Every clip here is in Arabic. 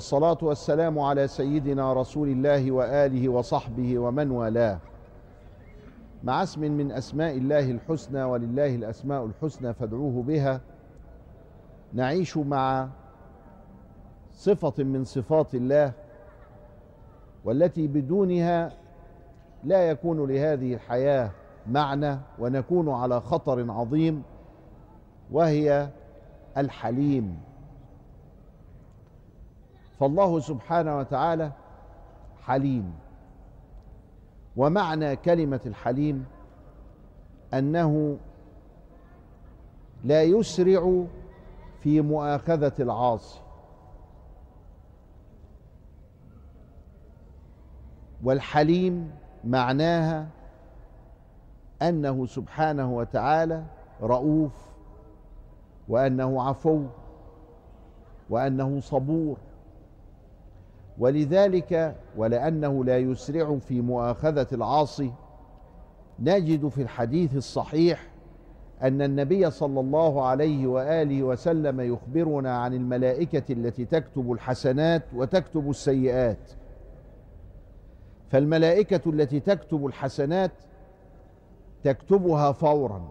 والصلاة والسلام على سيدنا رسول الله وآله وصحبه ومن والاه. مع اسم من أسماء الله الحسنى ولله الأسماء الحسنى فادعوه بها. نعيش مع صفة من صفات الله والتي بدونها لا يكون لهذه الحياة معنى ونكون على خطر عظيم وهي الحليم. فالله سبحانه وتعالى حليم. ومعنى كلمة الحليم أنه لا يسرع في مؤاخذة العاصي. والحليم معناها أنه سبحانه وتعالى رؤوف وأنه عفو وأنه صبور. ولذلك ولأنه لا يسرع في مؤاخذة العاصي نجد في الحديث الصحيح أن النبي صلى الله عليه وآله وسلم يخبرنا عن الملائكة التي تكتب الحسنات وتكتب السيئات. فالملائكة التي تكتب الحسنات تكتبها فورا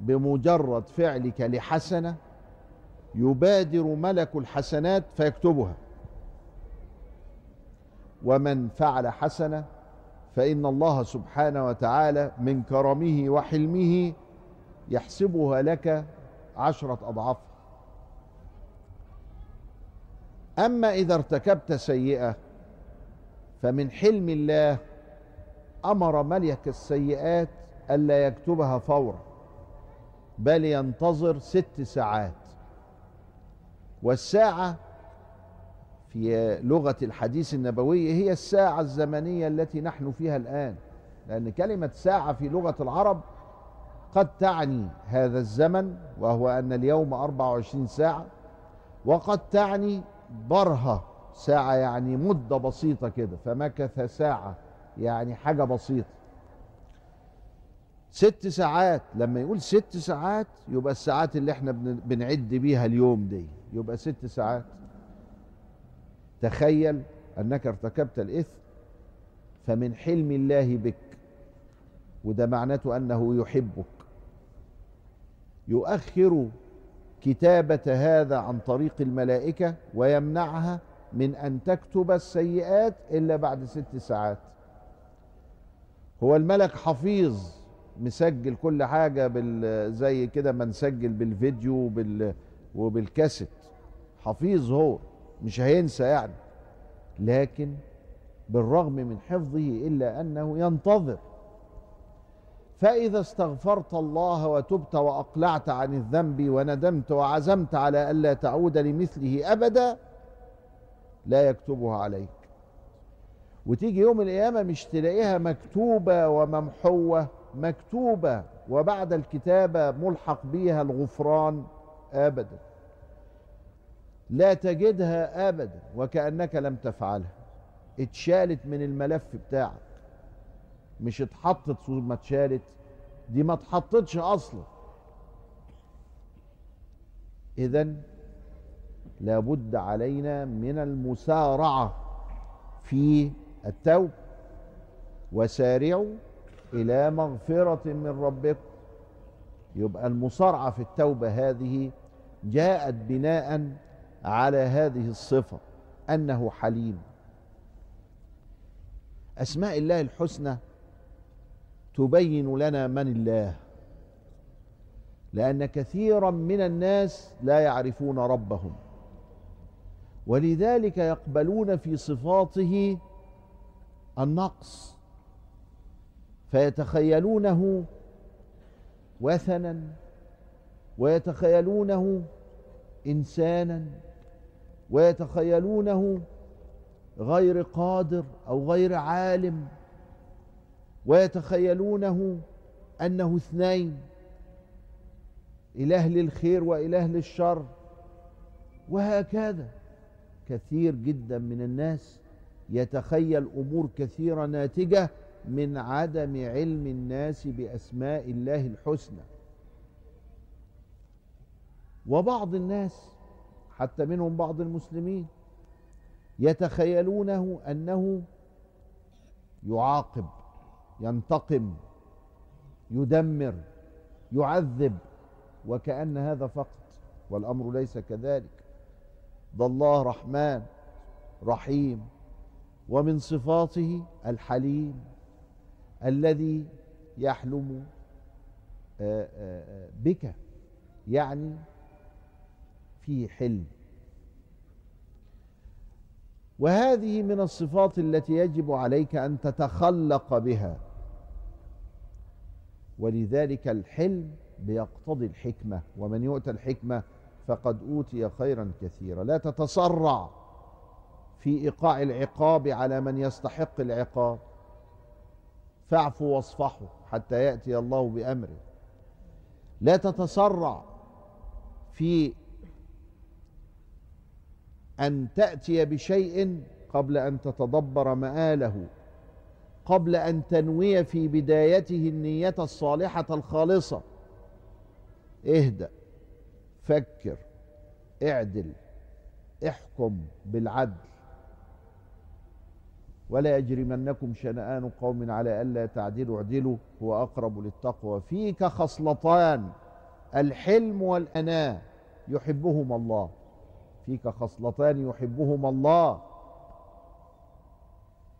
بمجرد فعلك لحسنة يبادر ملك الحسنات فيكتبها. ومن فعل حسنة فإن الله سبحانه وتعالى من كرمه وحلمه يحسبها لك عشرة أضعاف. أما إذا ارتكبت سيئة فمن حلم الله أمر ملك السيئات ألا يكتبها فورا بل ينتظر ست ساعات والساعة في لغة الحديث النبوي هي الساعة الزمنية التي نحن فيها الآن. لأن كلمة ساعة في لغة العرب قد تعني هذا الزمن وهو أن اليوم 24 ساعة وقد تعني برهة. ساعة يعني مدة بسيطة كده فمكث ساعة يعني حاجة بسيطة. ست ساعات لما يقول ست ساعات يبقى الساعات اللي إحنا بنعد بيها اليوم دي يبقى ست ساعات. تخيل أنك ارتكبت الإثم فمن حلم الله بك وده معناته أنه يحبك. يؤخر كتابة هذا عن طريق الملائكة ويمنعها من أن تكتب السيئات إلا بعد ست ساعات. هو الملك حفيظ مسجل كل حاجة بال زي كده ما نسجل بالفيديو وبال وبالكاسيت. حفيظ هو. مش هينسى يعني. لكن بالرغم من حفظه إلا أنه ينتظر. فإذا استغفرت الله وتبت وأقلعت عن الذنب وندمت وعزمت على ألا تعود لمثله أبدا لا يكتبها عليك. وتيجي يوم القيامة مش تلاقيها مكتوبة وممحوة مكتوبة وبعد الكتابة ملحق بها الغفران أبدا. لا تجدها أبدا وكأنك لم تفعلها. اتشالت من الملف بتاعك. مش اتحطت ثم اتشالت. دي ما اتحطتش أصلا. اذا لابد علينا من المسارعة في التوبة. وسارعوا إلى مغفرة من ربكم. يبقى المسارعه في التوبة هذه جاءت بناء على هذه الصفة أنه حليم. أسماء الله الحسنى تبين لنا من الله لأن كثيرا من الناس لا يعرفون ربهم ولذلك يقبلون في صفاته النقص فيتخيلونه وثنا ويتخيلونه إنسانا ويتخيلونه غير قادر أو غير عالم ويتخيلونه أنه اثنين إله للخير وإله للشر. وهكذا كثير جدا من الناس يتخيل أمور كثيرة ناتجة من عدم علم الناس بأسماء الله الحسنى. وبعض الناس حتى منهم بعض المسلمين يتخيلونه أنه يعاقب ينتقم يدمر يعذب وكأن هذا فقط والأمر ليس كذلك. ده الله رحمن رحيم ومن صفاته الحليم الذي يحلم آه، آه، آه، بك يعني في حلم. وهذه من الصفات التي يجب عليك أن تتخلق بها. ولذلك الحلم بيقتضي الحكمة ومن يؤتى الحكمة فقد أوتي خيرا كثيرا. لا تتسرع في إيقاع العقاب على من يستحق العقاب. فاعفوا واصفحوا حتى يأتي الله بأمره. لا تتسرع في أن تأتي بشيء قبل أن تتدبر مآله قبل أن تنوي في بدايته النية الصالحة الخالصة. اهدأ فكر اعدل احكم بالعدل. ولا يجرمنكم شنآن قوم على ألا تعدلوا اعدلوا هو أقرب للتقوى. فيك خصلتان الحلم والأناة يحبهما الله. فيك خصلتان يحبهما الله.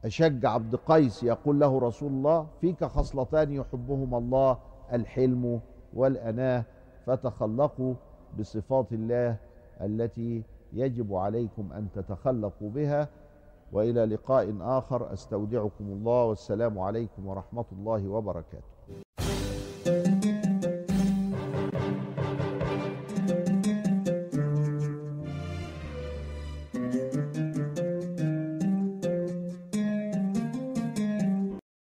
أشج عبد قيس يقول له رسول الله فيك خصلتان يحبهما الله الحلم والأناة فتخلقوا بصفات الله التي يجب عليكم أن تتخلقوا بها. وإلى لقاء آخر أستودعكم الله والسلام عليكم ورحمة الله وبركاته.